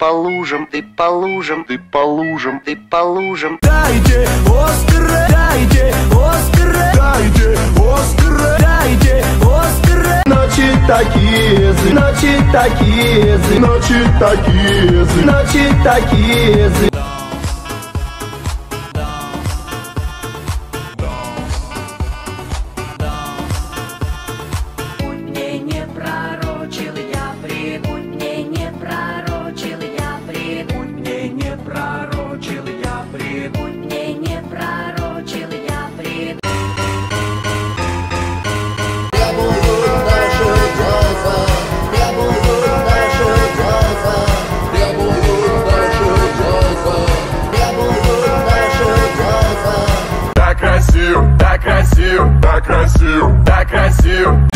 ты по лужам, ты по лужам, ты по лужам. Дайте Оскара, дайте Оскара, дайте Оскара, дайте Оскара. Ночи такие, ночи такие, ночи такие, ночи такие. Мне не пророчил я пред, будь мне не пророчил я пред. Требуют наши джаза, требуют наши джаза, требуют наши джаза, требуют наши джаза. Так красив, так красив, так красив, так красив.